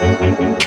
Música